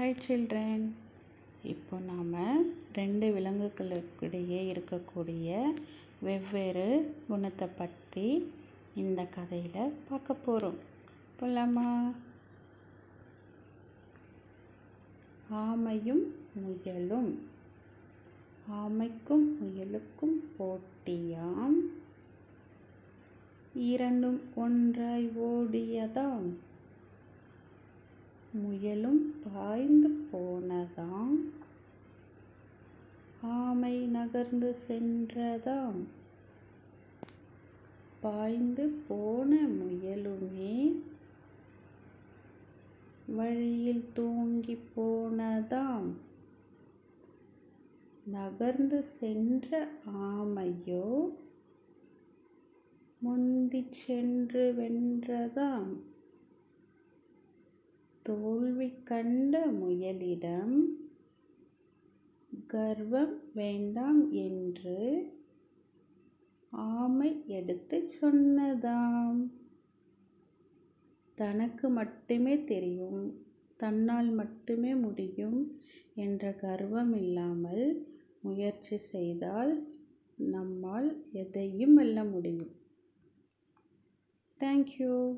Hi children இப்போ நாம் ரெண்டு விலங்குகளுக்கிடையே இருக்கக்கூடிய வெவ்வேறு குணத்தை பற்றி இந்த கதையில் பார்க்க போகிறோம் போலாமா? ஆமையும் முயலும். ஆமைக்கும் முயலுக்கும் போட்டியாம். இரண்டும் ஒன்றாய் ஓடியதாம். முயலும் பாய்ந்து போனதாம். ஆமை நகர்ந்து சென்றதாம். பாய்ந்து போன முயலுமே வழியில் தூங்கி போனதாம். நகர்ந்து சென்ற ஆமையோ முந்தி சென்று வென்றதாம். தோல்வி கண்ட முயலிடம் கர்வம் வேண்டாம் என்று ஆமை எடுத்துச் சொன்னதாம். தனக்கு மட்டுமே தெரியும் தன்னால் மட்டுமே முடியும் என்ற கர்வம் இல்லாமல் முயற்சி செய்தால் நம்மால் எதையும் வெல்ல முடியும். தேங்க்யூ